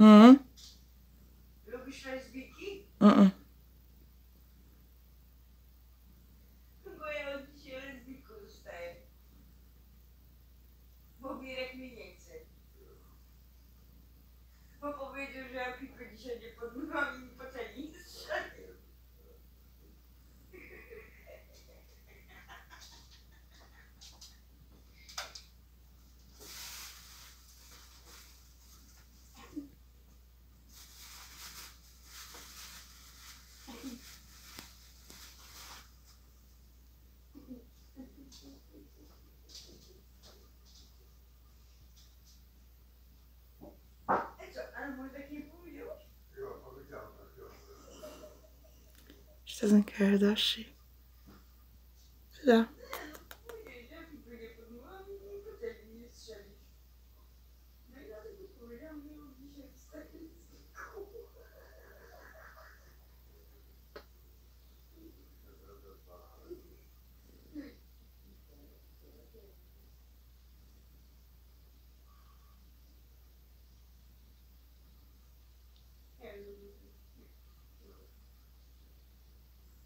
Mhm. Lubisz lesbiki? Mhm. Bo ja od dzisiaj lesbiku zostaję. Bo Mirek mnie nie chce. Bo powiedział, że ja pipy dzisiaj nie podmywam She doesn't care, does she? Yeah.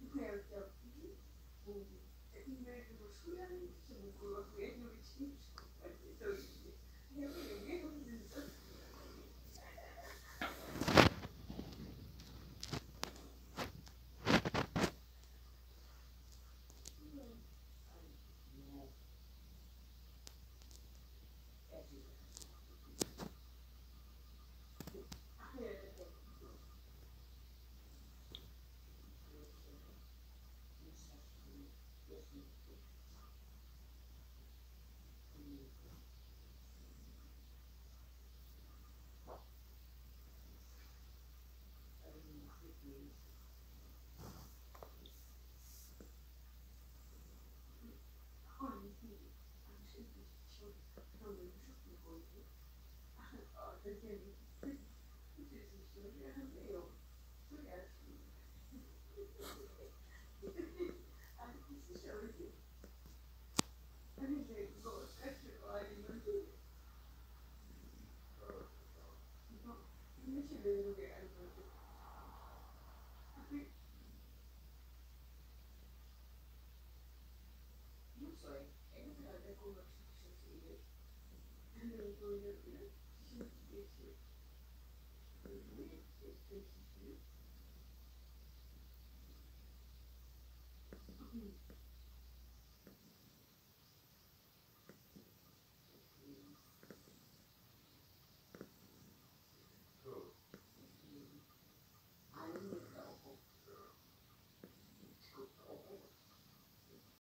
it. 哦，再见！你这是说的很美。我是十几岁，那时候就是十几岁，嗯。